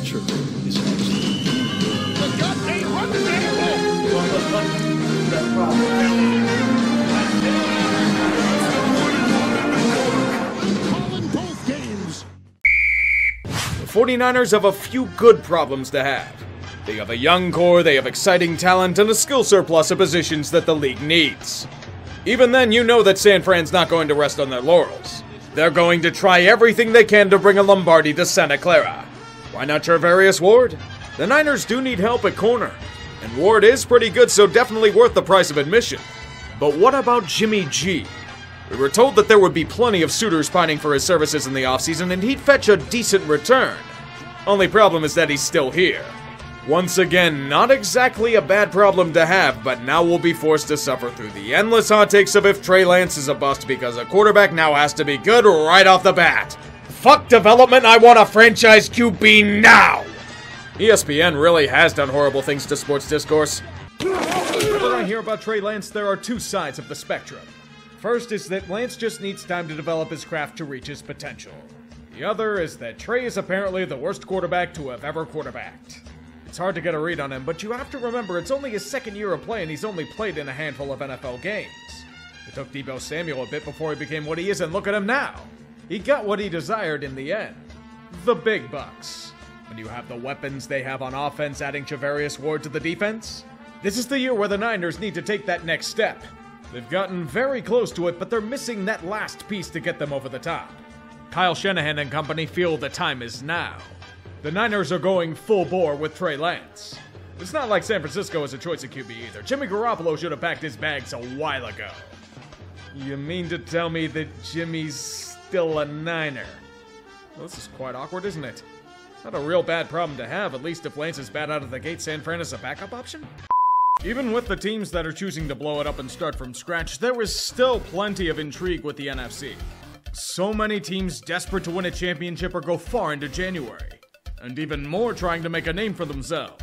culture is The both games. The 49ers have a few good problems to have. They have a young core, they have exciting talent, and a skill surplus of positions that the league needs. Even then, you know that San Fran's not going to rest on their laurels. They're going to try everything they can to bring a Lombardi to Santa Clara. Why not Charvarius Ward? The Niners do need help at corner. And Ward is pretty good, so definitely worth the price of admission. But what about Jimmy G? We were told that there would be plenty of suitors pining for his services in the offseason, and he'd fetch a decent return. Only problem is that he's still here. Once again, not exactly a bad problem to have, but now we'll be forced to suffer through the endless hot takes of if Trey Lance is a bust because a quarterback now has to be good right off the bat. Fuck development, I want a franchise QB now! ESPN really has done horrible things to sports discourse. Whenever I hear about Trey Lance, there are two sides of the spectrum. First is that Lance just needs time to develop his craft to reach his potential. The other is that Trey is apparently the worst quarterback to have ever quarterbacked. It's hard to get a read on him, but you have to remember it's only his second year of play and he's only played in a handful of NFL games. It took Deebo Samuel a bit before he became what he is, and look at him now. He got what he desired in the end. The big bucks. When you have the weapons they have on offense, adding Charvarius Ward to the defense, this is the year where the Niners need to take that next step. They've gotten very close to it, but they're missing that last piece to get them over the top. Kyle Shanahan and company feel the time is now. The Niners are going full bore with Trey Lance. It's not like San Francisco is a choice of QB either. Jimmy Garoppolo should have packed his bags a while ago. You mean to tell me that Jimmy's still a Niner? Well, this is quite awkward, isn't it? Not a real bad problem to have, at least if Lance is bad out of the gate, San Fran is a backup option? Even with the teams that are choosing to blow it up and start from scratch, there is still plenty of intrigue with the NFC. So many teams desperate to win a championship or go far into January, and even more trying to make a name for themselves.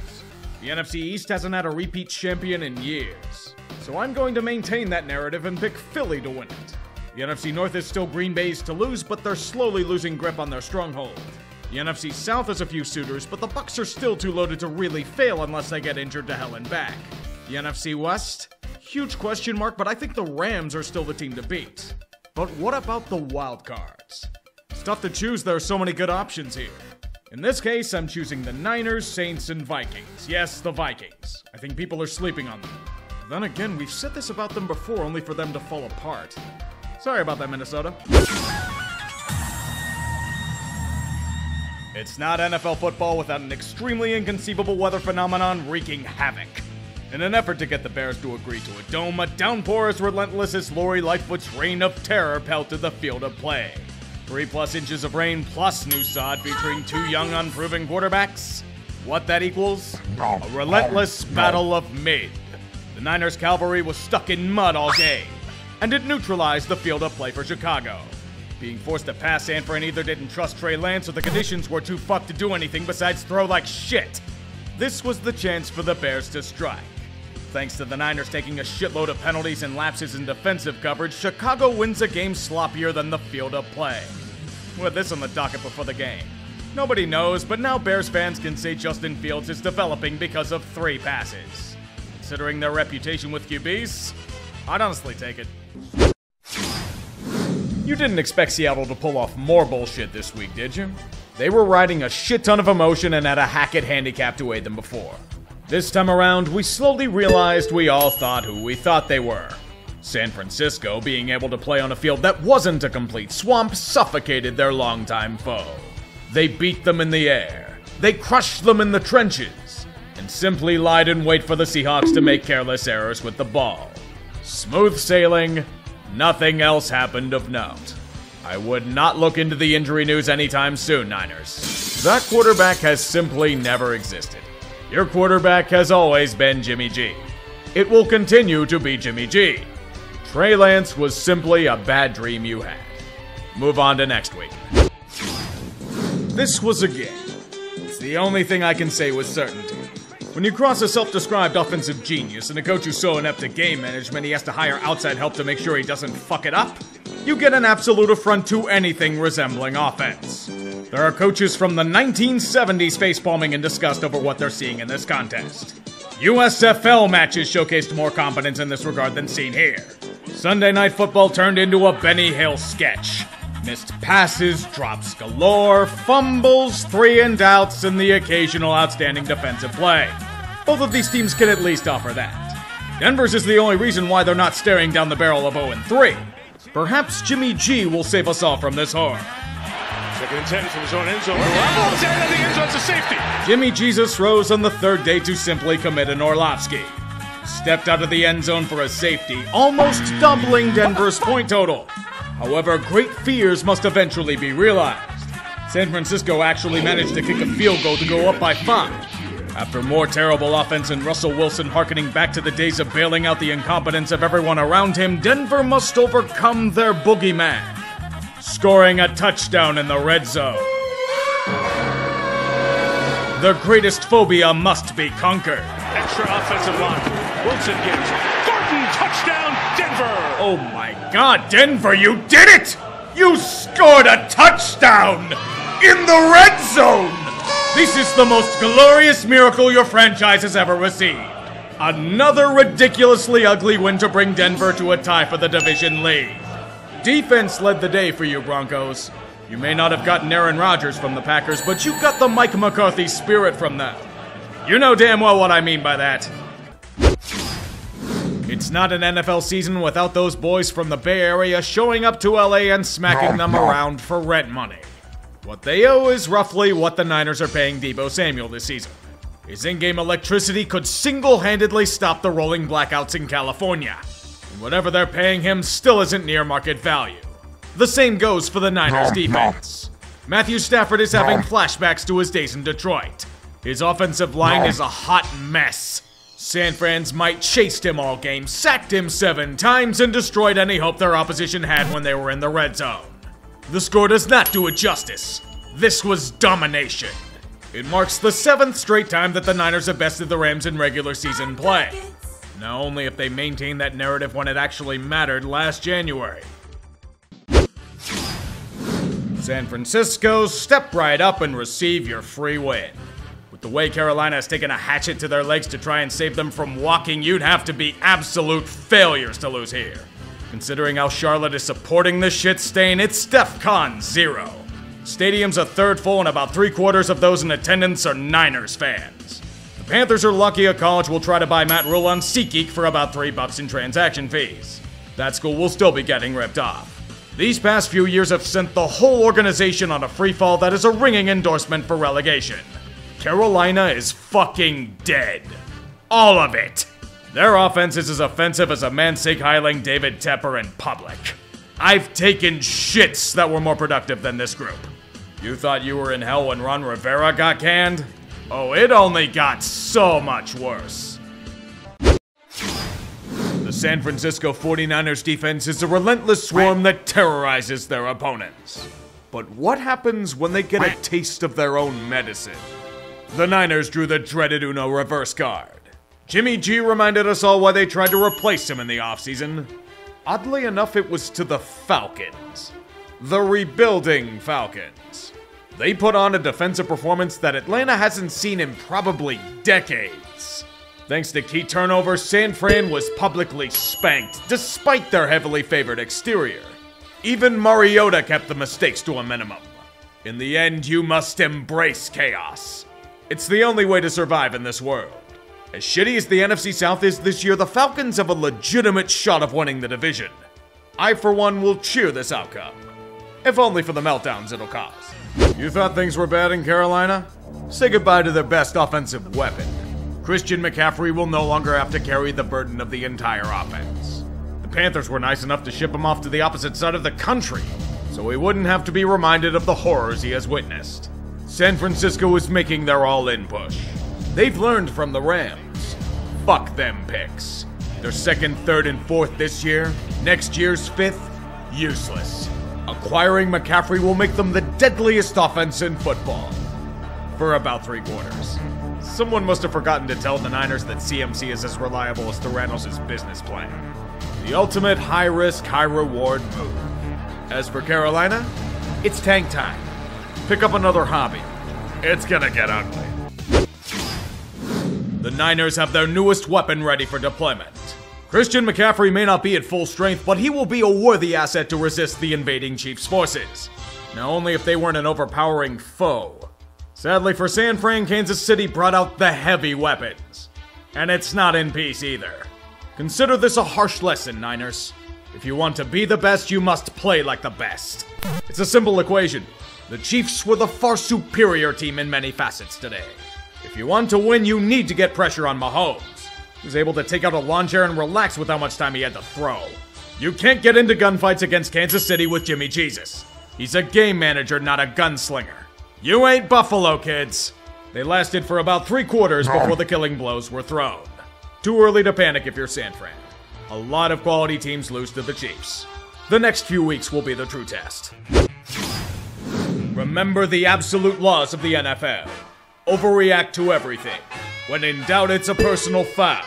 The NFC East hasn't had a repeat champion in years, so I'm going to maintain that narrative and pick Philly to win it. The NFC North is still Green Bay's to lose, but they're slowly losing grip on their stronghold. The NFC South has a few suitors, but the Bucs are still too loaded to really fail unless they get injured to hell and back. The NFC West? Huge question mark, but I think the Rams are still the team to beat. But what about the wild cards? Tough to choose, there are so many good options here. In this case, I'm choosing the Niners, Saints, and Vikings. Yes, the Vikings. I think people are sleeping on them. Then again, we've said this about them before, only for them to fall apart. Sorry about that, Minnesota. It's not NFL football without an extremely inconceivable weather phenomenon wreaking havoc. In an effort to get the Bears to agree to a dome, a downpour as relentless as Lori Lightfoot's reign of terror pelted the field of play. Three plus inches of rain plus new sod featuring two young unproven quarterbacks. What that equals? A relentless battle of mid. The Niners cavalry was stuck in mud all game, and it neutralized the field of play for Chicago. Being forced to pass San Fran either didn't trust Trey Lance or the conditions were too fucked to do anything besides throw like shit. This was the chance for the Bears to strike. Thanks to the Niners taking a shitload of penalties and lapses in defensive coverage, Chicago wins a game sloppier than the field of play. With this on the docket before the game. Nobody knows, but now Bears fans can say Justin Fields is developing because of three passes. Considering their reputation with QBs, I'd honestly take it. You didn't expect Seattle to pull off more bullshit this week, did you? They were riding a shit ton of emotion and had a Hackett handicap to aid them before. This time around, we slowly realized we all thought who we thought they were. San Francisco, being able to play on a field that wasn't a complete swamp, suffocated their longtime foe. They beat them in the air, they crushed them in the trenches, and simply lied in wait for the Seahawks to make careless errors with the ball. Smooth sailing, nothing else happened of note. I would not look into the injury news anytime soon, Niners. That quarterback has simply never existed. Your quarterback has always been Jimmy G. It will continue to be Jimmy G. Trey Lance was simply a bad dream you had. Move on to next week. This was a game. It's the only thing I can say with certainty. When you cross a self described offensive genius and a coach who's so inept at game management he has to hire outside help to make sure he doesn't fuck it up, you get an absolute affront to anything resembling offense. There are coaches from the 1970s facepalming in disgust over what they're seeing in this contest. USFL matches showcased more competence in this regard than seen here. Sunday Night Football turned into a Benny Hill sketch. Missed passes, drops galore, fumbles, three and outs, and the occasional outstanding defensive play. Both of these teams can at least offer that. Denver's is the only reason why they're not staring down the barrel of 0 3. Perhaps Jimmy G will save us all from this horror. Second and 10 from his own end zone. Rumbles into the end zone to safety. Jimmy Jesus rose on the third day to simply commit an Orlovsky. Stepped out of the end zone for a safety, almost doubling Denver's point total. However, great fears must eventually be realized. San Francisco actually managed to kick a field goal to go up by five. After more terrible offense and Russell Wilson harkening back to the days of bailing out the incompetence of everyone around him, Denver must overcome their boogeyman, scoring a touchdown in the red zone. The greatest phobia must be conquered. Extra offensive line. Wilson gets. Thornton, touchdown, Denver. Oh my god, Denver, you did it! You scored a touchdown in the red zone! This is the most glorious miracle your franchise has ever received. Another ridiculously ugly win to bring Denver to a tie for the division lead. Defense led the day for you, Broncos. You may not have gotten Aaron Rodgers from the Packers, but you got the Mike McCarthy spirit from them. You know damn well what I mean by that. It's not an NFL season without those boys from the Bay Area showing up to LA and smacking them around for rent money. What they owe is roughly what the Niners are paying Deebo Samuel this season. His in game electricity could single handedly stop the rolling blackouts in California. And whatever they're paying him still isn't near market value. The same goes for the Niners defense. Matthew Stafford is having flashbacks to his days in Detroit. His offensive line is a hot mess. San Fran's might chased him all game, sacked him seven times, and destroyed any hope their opposition had when they were in the red zone. The score does not do it justice. This was domination. It marks the seventh straight time that the Niners have bested the Rams in regular season play. Now, only if they maintain that narrative when it actually mattered last January. San Francisco, step right up and receive your free win. With the way Carolina has taken a hatchet to their legs to try and save them from walking, you'd have to be absolute failures to lose here. Considering how Charlotte is supporting this shit stain, it's DEFCON zero. Stadium's a third full, and about three quarters of those in attendance are Niners fans. The Panthers are lucky a college will try to buy Matt Rhule on SeatGeek for about three bucks in transaction fees. That school will still be getting ripped off. These past few years have sent the whole organization on a freefall that is a ringing endorsement for relegation. Carolina is fucking dead. All of it. Their offense is as offensive as a man sig hiling David Tepper in public. I've taken shits that were more productive than this group. You thought you were in hell when Ron Rivera got canned? Oh, it only got so much worse. The San Francisco 49ers defense is a relentless swarm that terrorizes their opponents. But what happens when they get a taste of their own medicine? The Niners drew the dreaded Uno reverse card. Jimmy G reminded us all why they tried to replace him in the offseason. Oddly enough, it was to the Falcons. The rebuilding Falcons. They put on a defensive performance that Atlanta hasn't seen in probably decades. Thanks to key turnovers, San Fran was publicly spanked, despite their heavily favored exterior. Even Mariota kept the mistakes to a minimum. In the end, you must embrace chaos. It's the only way to survive in this world. As shitty as the NFC South is this year, the Falcons have a legitimate shot of winning the division. I, for one, will cheer this outcome. If only for the meltdowns it'll cause. You thought things were bad in Carolina? Say goodbye to their best offensive weapon. Christian McCaffrey will no longer have to carry the burden of the entire offense. The Panthers were nice enough to ship him off to the opposite side of the country, so he wouldn't have to be reminded of the horrors he has witnessed. San Francisco is making their all in push. They've learned from the Rams. Fuck them picks. Their second, third, and fourth this year, next year's fifth, useless. Acquiring McCaffrey will make them the deadliest offense in football. For about three quarters. Someone must have forgotten to tell the Niners that CMC is as reliable as Theranos' business plan. The ultimate high risk, high reward move. As for Carolina, it's tank time. Pick up another hobby. It's gonna get ugly. The Niners have their newest weapon ready for deployment. Christian McCaffrey may not be at full strength, but he will be a worthy asset to resist the invading Chiefs' forces. Now, only if they weren't an overpowering foe. Sadly for San Fran, Kansas City brought out the heavy weapons. And it's not in peace either. Consider this a harsh lesson, Niners. If you want to be the best, you must play like the best. It's a simple equation. The Chiefs were the far superior team in many facets today. If you want to win, you need to get pressure on Mahomes. He was able to take out a lawn chair and relax with how much time he had to throw. You can't get into gunfights against Kansas City with Jimmy Jesus. He's a game manager, not a gunslinger. You ain't Buffalo, kids. They lasted for about three quarters before the killing blows were thrown. Too early to panic if you're San Fran. A lot of quality teams lose to the Chiefs. The next few weeks will be the true test. Remember the absolute laws of the NFL. Overreact to everything. When in doubt, it's a personal foul.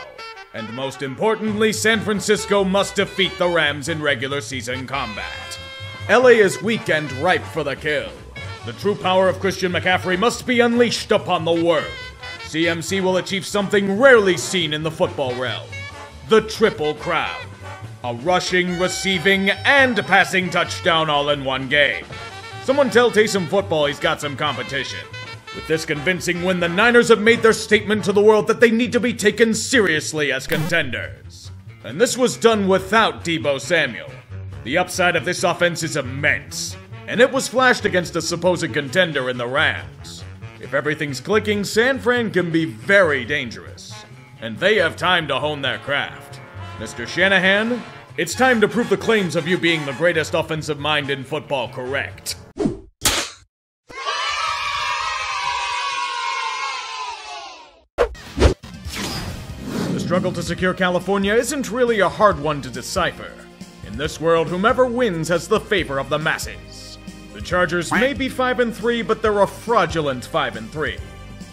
And most importantly, San Francisco must defeat the Rams in regular season combat. LA is weak and ripe for the kill. The true power of Christian McCaffrey must be unleashed upon the world. CMC will achieve something rarely seen in the football realm the Triple Crown. A rushing, receiving, and passing touchdown all in one game. Someone tell Taysom football he's got some competition. With this convincing win, the Niners have made their statement to the world that they need to be taken seriously as contenders. And this was done without Deebo Samuel. The upside of this offense is immense, and it was flashed against a supposed contender in the Rams. If everything's clicking, San Fran can be very dangerous, and they have time to hone their craft. Mr. Shanahan, it's time to prove the claims of you being the greatest offensive mind in football correct. Struggle to secure California isn't really a hard one to decipher. In this world, whomever wins has the favor of the masses. The Chargers may be 5 and 3, but they're a fraudulent 5 and 3.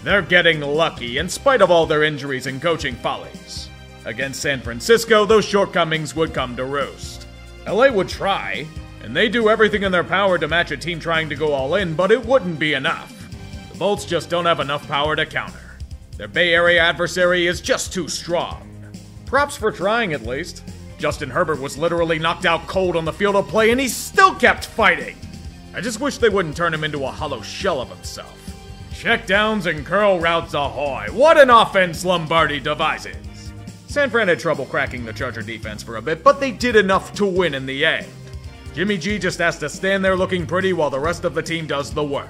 They're getting lucky in spite of all their injuries and coaching follies. Against San Francisco, those shortcomings would come to roost. LA would try, and they do everything in their power to match a team trying to go all in, but it wouldn't be enough. The Bolts just don't have enough power to counter. Their Bay Area adversary is just too strong. Props for trying, at least. Justin Herbert was literally knocked out cold on the field of play, and he still kept fighting. I just wish they wouldn't turn him into a hollow shell of himself. Check downs and curl routes ahoy. What an offense Lombardi devises. San Fran had trouble cracking the Charger defense for a bit, but they did enough to win in the end. Jimmy G just has to stand there looking pretty while the rest of the team does the work.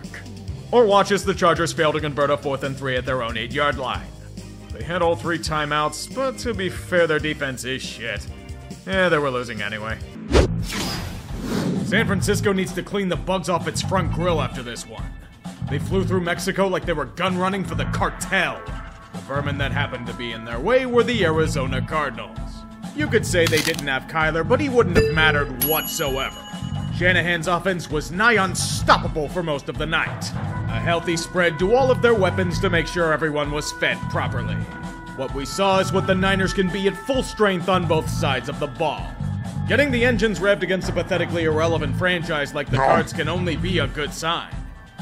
Or watch as the Chargers fail to convert a fourth and three at their own eight yard line. They had all three timeouts, but to be fair, their defense is shit. Eh, they were losing anyway. San Francisco needs to clean the bugs off its front grill after this one. They flew through Mexico like they were gun running for the cartel. The vermin that happened to be in their way were the Arizona Cardinals. You could say they didn't have Kyler, but he wouldn't have mattered whatsoever. Shanahan's offense was nigh unstoppable for most of the night. A healthy spread to all of their weapons to make sure everyone was fed properly. What we saw is what the Niners can be at full strength on both sides of the ball. Getting the engines revved against a pathetically irrelevant franchise like the Cards can only be a good sign.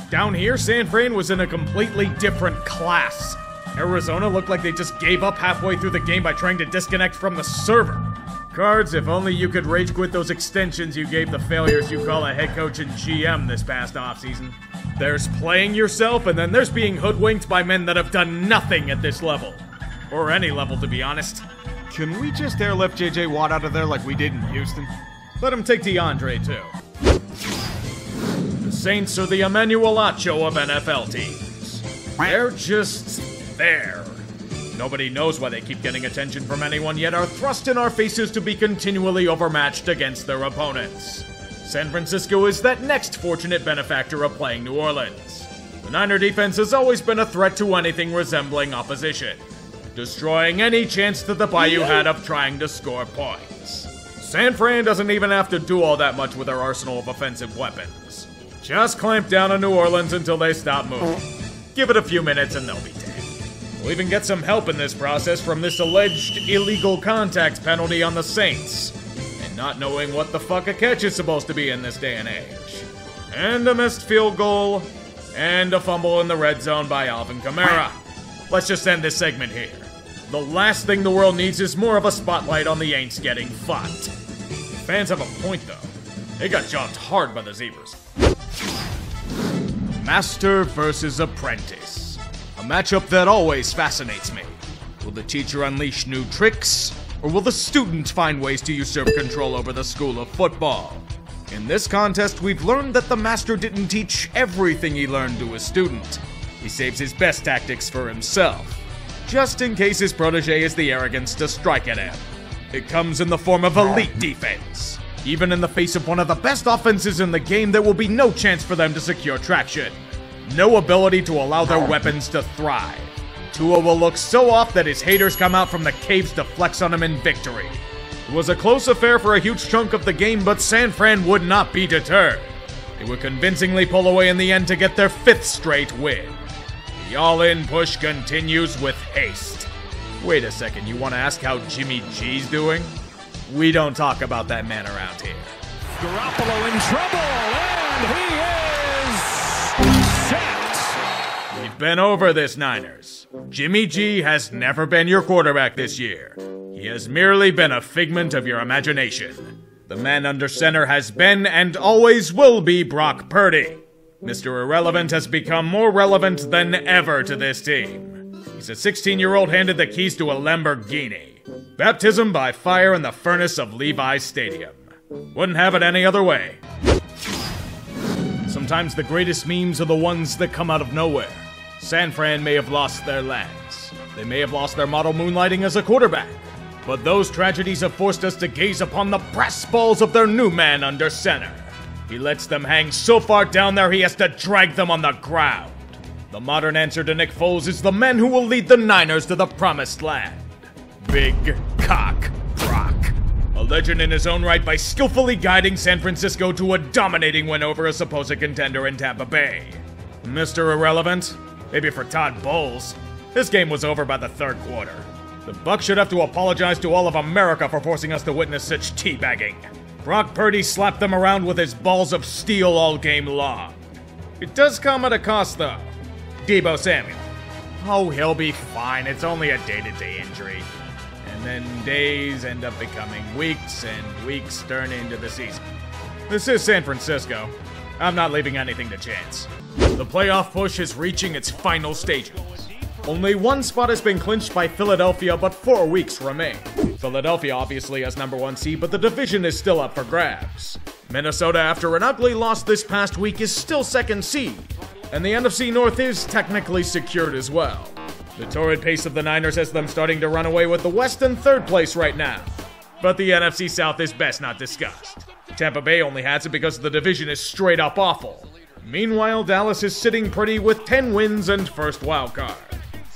Down here, San Fran was in a completely different class. Arizona looked like they just gave up halfway through the game by trying to disconnect from the server. Cards, if only you could rage quit those extensions you gave the failures you call a head coach and GM this past offseason. There's playing yourself, and then there's being hoodwinked by men that have done nothing at this level. Or any level, to be honest. Can we just airlift JJ Watt out of there like we did in Houston? Let him take DeAndre, too. The Saints are the Emmanuel Acho of NFL teams. They're just there. Nobody knows why they keep getting attention from anyone, yet are thrust in our faces to be continually overmatched against their opponents. San Francisco is that next fortunate benefactor of playing New Orleans. The Niner defense has always been a threat to anything resembling opposition, destroying any chance that the Bayou had of trying to score points. San Fran doesn't even have to do all that much with their arsenal of offensive weapons. Just clamp down on New Orleans until they stop moving. Give it a few minutes and they'll be dead. We'll even get some help in this process from this alleged illegal contact penalty on the Saints, and not knowing what the fuck a catch is supposed to be in this day and age. And a missed field goal, And a fumble in the red zone by Alvin Kamara. Let's just end this segment here. The last thing the world needs is more of a spotlight on the Aints getting fucked. Fans have a point though. They got jumped hard by the Zebras. Master versus Apprentice. Matchup that always fascinates me. Will the teacher unleash new tricks, or will the student find ways to usurp control over the school of football? In this contest, we've learned that the master didn't teach everything he learned to his student. He saves his best tactics for himself, just in case his protege has the arrogance to strike at him. It comes in the form of elite defense. Even in the face of one of the best offenses in the game, there will be no chance for them to secure traction. No ability to allow their weapons to thrive. Tua will look so off that his haters come out from the caves to flex on him in victory. It was a close affair for a huge chunk of the game, but San Fran would not be deterred. They would convincingly pull away in the end to get their fifth straight win. The all in push continues with haste. Wait a second, you want to ask how Jimmy G's doing? We don't talk about that man around here. Garoppolo in trouble, been over this, Niners. Jimmy G has never been your quarterback this year. He has merely been a figment of your imagination. The man under center has been and always will be Brock Purdy. Mr. Irrelevant has become more relevant than ever to this team. He's a 16 year old handed the keys to a Lamborghini. Baptism by fire in the furnace of Levi's Stadium. Wouldn't have it any other way. Sometimes the greatest memes are the ones that come out of nowhere. San Fran may have lost their Lance. They may have lost their model moonlighting as a quarterback. But those tragedies have forced us to gaze upon the brass balls of their new man under center. He lets them hang so far down there he has to drag them on the ground. The modern answer to Nick Foles is the man who will lead the Niners to the promised land. Big Cock Brock. A legend in his own right by skillfully guiding San Francisco to a dominating win over a supposed contender in Tampa Bay. Mr. Irrelevant? Maybe for Todd Bowles. This game was over by the third quarter. The Bucs should have to apologize to all of America for forcing us to witness such teabagging. Brock Purdy slapped them around with his balls of steel all game long. It does come at a cost, though. Deebo Samuel. Oh, he'll be fine. It's only a day to day injury. And then days end up becoming weeks, and weeks turn into the season. This is San Francisco. I'm not leaving anything to chance. The playoff push is reaching its final stages. Only one spot has been clinched by Philadelphia, but four weeks remain. Philadelphia obviously has number one seed, but the division is still up for grabs. Minnesota, after an ugly loss this past week, is still second seed, and the NFC North is technically secured as well. The torrid pace of the Niners has them starting to run away with the West in third place right now. But the NFC South is best not discussed. Tampa Bay only has it because the division is straight up awful. Meanwhile, Dallas is sitting pretty with 10 wins and first wild card.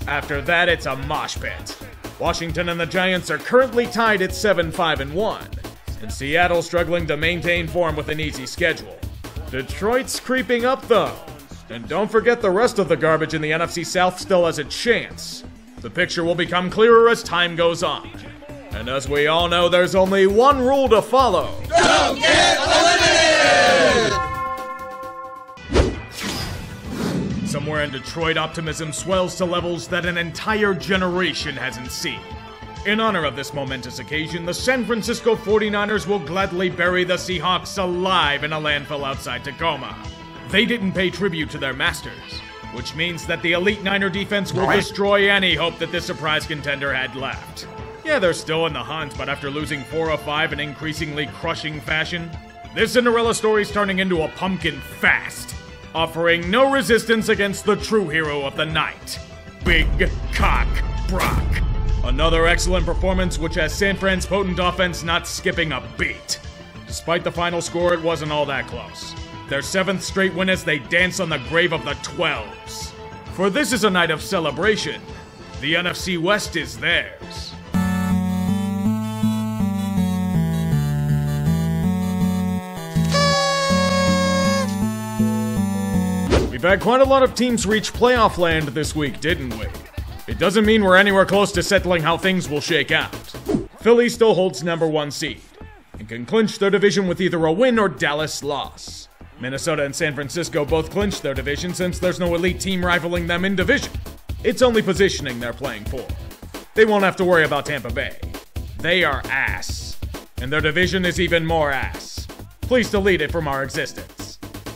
After that, it's a mosh pit. Washington and the Giants are currently tied at 7 5 and 1, and Seattle struggling to maintain form with an easy schedule. Detroit's creeping up though. And don't forget the rest of the garbage in the NFC South still has a chance. The picture will become clearer as time goes on. And as we all know, there's only one rule to follow. Don't get eliminated! Somewhere in Detroit, optimism swells to levels that an entire generation hasn't seen. In honor of this momentous occasion, the San Francisco 49ers will gladly bury the Seahawks alive in a landfill outside Tacoma. They didn't pay tribute to their masters, which means that the elite Niner defense will destroy any hope that this surprise contender had left. Yeah, they're still in the hunt, but after losing 4 of 5 in increasingly crushing fashion, this Cinderella story's turning into a pumpkin fast offering no resistance against the true hero of the night, Big Cock Brock. Another excellent performance which has San Fran's potent offense not skipping a beat. Despite the final score, it wasn't all that close. Their seventh straight win as they dance on the grave of the 12s. For this is a night of celebration. The NFC West is theirs. We've had quite a lot of teams reach playoff land this week, didn't we? It doesn't mean we're anywhere close to settling how things will shake out. Philly still holds number one seed and can clinch their division with either a win or Dallas loss. Minnesota and San Francisco both clinched their division since there's no elite team rivaling them in division. It's only positioning they're playing for. They won't have to worry about Tampa Bay. They are ass. And their division is even more ass. Please delete it from our existence.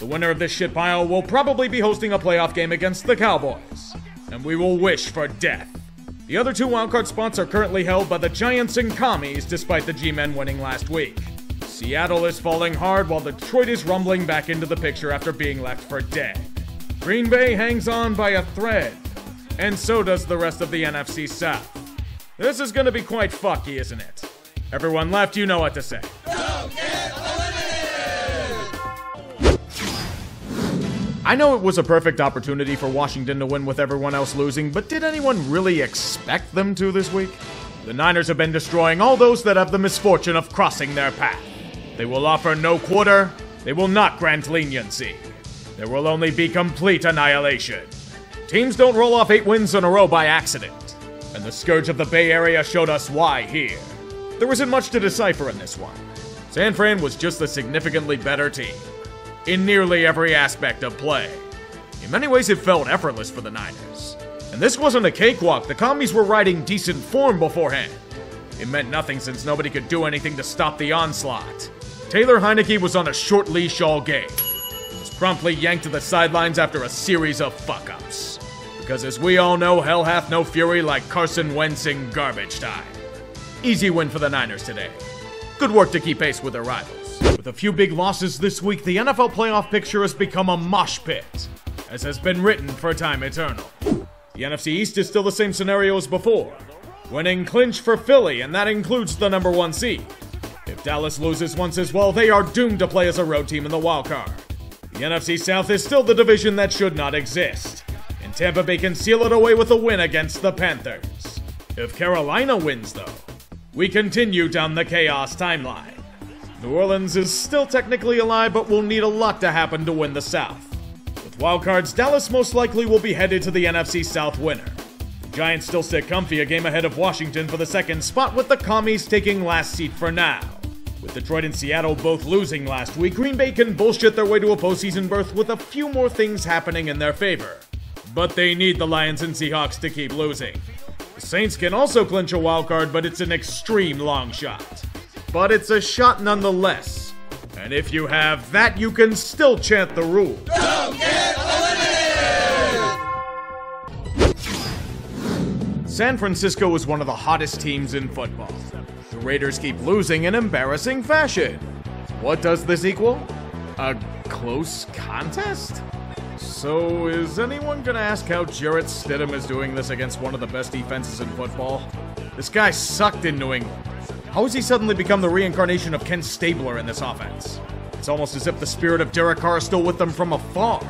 The winner of this shit pile will probably be hosting a playoff game against the Cowboys. And we will wish for death. The other two wildcard spots are currently held by the Giants and Commies despite the G-Men winning last week. Seattle is falling hard while Detroit is rumbling back into the picture after being left for dead. Green Bay hangs on by a thread, and so does the rest of the NFC South. This is gonna be quite fucky, isn't it? Everyone left, you know what to say. I know it was a perfect opportunity for Washington to win with everyone else losing, but did anyone really expect them to this week? The Niners have been destroying all those that have the misfortune of crossing their path. They will offer no quarter, they will not grant leniency. There will only be complete annihilation. Teams don't roll off eight wins in a row by accident, and the Scourge of the Bay Area showed us why here. There isn't much to decipher in this one. San Fran was just a significantly better team in nearly every aspect of play. In many ways, it felt effortless for the Niners. And this wasn't a cakewalk, the commies were riding decent form beforehand. It meant nothing since nobody could do anything to stop the onslaught. Taylor Heinicke was on a short leash all game. Was promptly yanked to the sidelines after a series of fuck ups. Because as we all know, hell hath no fury like Carson Wentz in garbage time. Easy win for the Niners today. Good work to keep pace with their rivals. With a few big losses this week, the NFL playoff picture has become a mosh pit, as has been written for time eternal. The NFC East is still the same scenario as before. Winning clinch for Philly, and that includes the number one seed. If Dallas loses once as well, they are doomed to play as a road team in the wild card. The NFC South is still the division that should not exist, and Tampa Bay can seal it away with a win against the Panthers. If Carolina wins, though, we continue down the chaos timeline. New Orleans is still technically alive, but will need a lot to happen to win the South. With wildcards, Dallas most likely will be headed to the NFC South winner. The Giants still sit comfy a game ahead of Washington for the second spot, with the Commies taking last seat for now. With Detroit and Seattle both losing last week, Green Bay can bullshit their way to a postseason berth with a few more things happening in their favor. But they need the Lions and Seahawks to keep losing. The Saints can also clinch a wildcard, but it's an extreme long shot but it's a shot nonetheless. And if you have that, you can still chant the rule. Don't get eliminated! San Francisco is one of the hottest teams in football. The Raiders keep losing in embarrassing fashion. What does this equal? A close contest? So, is anyone gonna ask how Jarrett Stidham is doing this against one of the best defenses in football? This guy sucked in New England. How has he suddenly become the reincarnation of Ken Stabler in this offense? It's almost as if the spirit of Derek Carr is still with them from afar.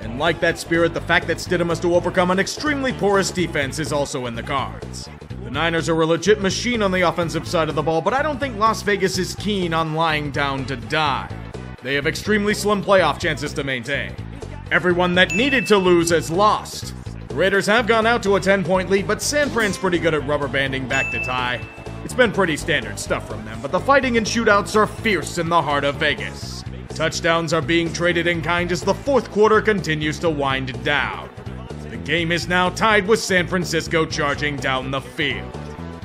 And like that spirit, the fact that Stidham has to overcome an extremely porous defense is also in the cards. The Niners are a legit machine on the offensive side of the ball, but I don't think Las Vegas is keen on lying down to die. They have extremely slim playoff chances to maintain. Everyone that needed to lose has lost. The Raiders have gone out to a 10 point lead, but San Fran's pretty good at rubber banding back to tie. It's been pretty standard stuff from them, but the fighting and shootouts are fierce in the heart of Vegas. Touchdowns are being traded in kind as the fourth quarter continues to wind down. The game is now tied with San Francisco charging down the field,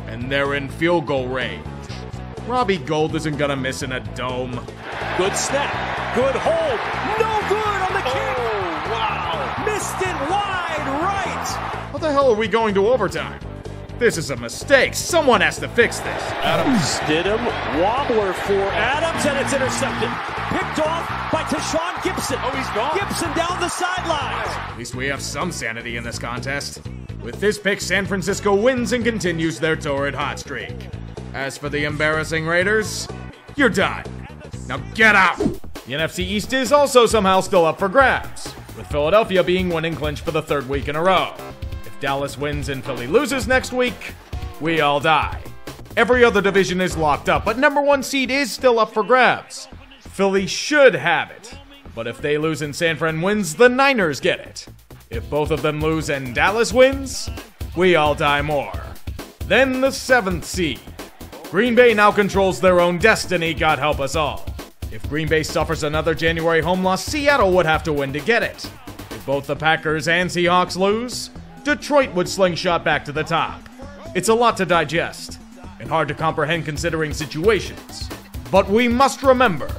and they're in field goal range. Robbie Gould isn't gonna miss in a dome. Good snap. Good hold. No good on the oh, kick. Oh, wow. Missed it wide right. What the hell are we going to overtime? This is a mistake. Someone has to fix this. Adam Stidham, wobbler for Adams, and it's intercepted. Picked off by Tashaun Gipson. Oh, he's gone. Gipson down the sidelines. At least we have some sanity in this contest. With this pick, San Francisco wins and continues their torrid hot streak. As for the embarrassing Raiders, you're done. Now get out! The NFC East is also somehow still up for grabs, with Philadelphia being winning clinch for the third week in a row. Dallas wins and Philly loses next week, we all die. Every other division is locked up, but number one seed is still up for grabs. Philly should have it. But if they lose and San Fran wins, the Niners get it. If both of them lose and Dallas wins, we all die more. Then the seventh seed. Green Bay now controls their own destiny, God help us all. If Green Bay suffers another January home loss, Seattle would have to win to get it. If both the Packers and Seahawks lose, Detroit would slingshot back to the top. It's a lot to digest, and hard to comprehend considering situations. But we must remember to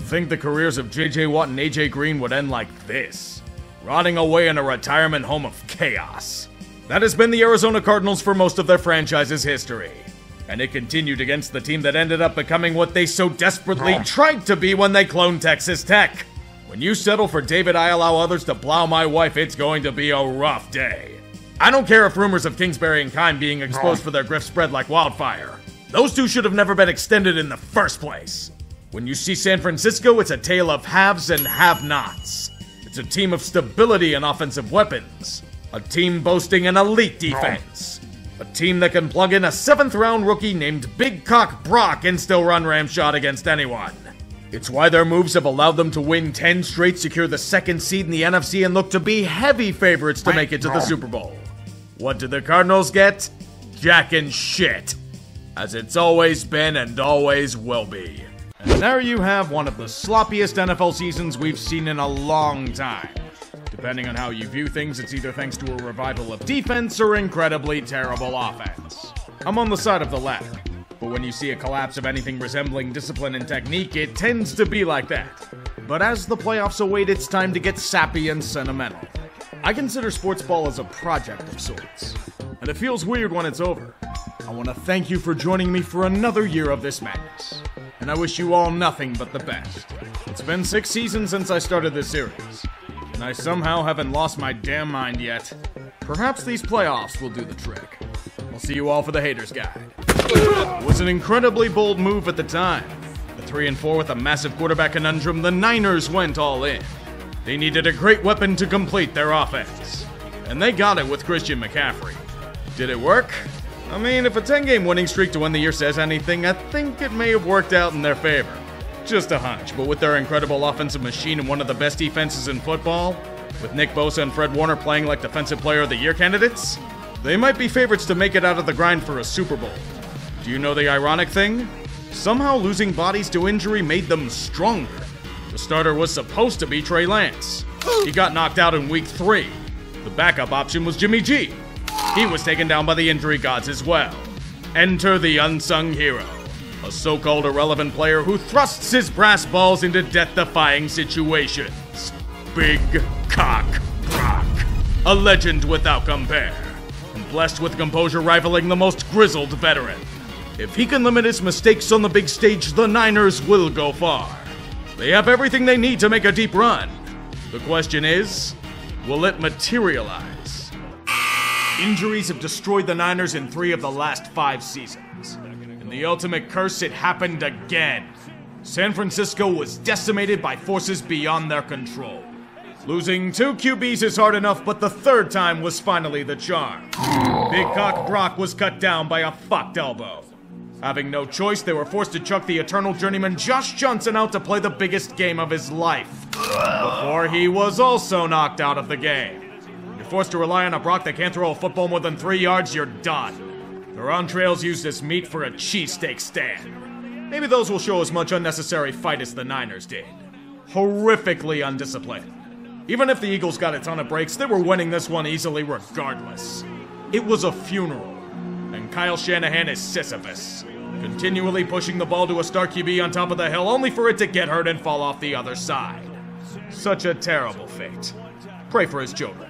think the careers of JJ Watt and AJ Green would end like this, rotting away in a retirement home of chaos. That has been the Arizona Cardinals for most of their franchise's history. And it continued against the team that ended up becoming what they so desperately ah. tried to be when they cloned Texas Tech. When you settle for David, I allow others to plow my wife, it's going to be a rough day. I don't care if rumors of Kingsbury and Keim being exposed ah. for their grift spread like wildfire. Those two should have never been extended in the first place. When you see San Francisco, it's a tale of haves and have nots. It's a team of stability and offensive weapons. A team boasting an elite ah. defense. A team that can plug in a seventh round rookie named Big Cock Brock and still run ramshot against anyone. It's why their moves have allowed them to win 10 straight, secure the second seed in the NFC, and look to be heavy favorites to make it to the Super Bowl. What did the Cardinals get? Jack and shit. As it's always been and always will be. And there you have one of the sloppiest NFL seasons we've seen in a long time. Depending on how you view things, it's either thanks to a revival of defense or incredibly terrible offense. I'm on the side of the latter. But when you see a collapse of anything resembling discipline and technique, it tends to be like that. But as the playoffs await, it's time to get sappy and sentimental. I consider sports ball as a project of sorts, and it feels weird when it's over. I want to thank you for joining me for another year of this madness, and I wish you all nothing but the best. It's been six seasons since I started this series, and I somehow haven't lost my damn mind yet. Perhaps these playoffs will do the trick. I'll see you all for the Haters Guide. It was an incredibly bold move at the time. The 3 and 4 with a massive quarterback conundrum, the Niners went all in. They needed a great weapon to complete their offense. And they got it with Christian McCaffrey. Did it work? I mean, if a 10 game winning streak to end the year says anything, I think it may have worked out in their favor. Just a hunch, but with their incredible offensive machine and one of the best defenses in football, with Nick Bosa and Fred Warner playing like Defensive Player of the Year candidates, they might be favorites to make it out of the grind for a Super Bowl. Do you know the ironic thing? Somehow losing bodies to injury made them stronger. The starter was supposed to be Trey Lance. He got knocked out in week three. The backup option was Jimmy G. He was taken down by the injury gods as well. Enter the unsung hero, a so called irrelevant player who thrusts his brass balls into death defying situations. Big Cock Brock, a legend without compare, and blessed with composure rivaling the most grizzled veteran. If he can limit his mistakes on the big stage, the Niners will go far. They have everything they need to make a deep run. The question is, will it materialize? Injuries have destroyed the Niners in three of the last five seasons. The ultimate curse, it happened again. San Francisco was decimated by forces beyond their control. Losing two QBs is hard enough, but the third time was finally the charm. Big Cock Brock was cut down by a fucked elbow. Having no choice, they were forced to chuck the eternal journeyman Josh Johnson out to play the biggest game of his life. Before he was also knocked out of the game. You're forced to rely on a Brock that can't throw a football more than three yards, you're done. The Ron Trails used this meat for a cheesesteak stand. Maybe those will show as much unnecessary fight as the Niners did. Horrifically undisciplined. Even if the Eagles got a ton of breaks, they were winning this one easily regardless. It was a funeral. And Kyle Shanahan is Sisyphus, continually pushing the ball to a star QB on top of the hill only for it to get hurt and fall off the other side. Such a terrible fate. Pray for his children.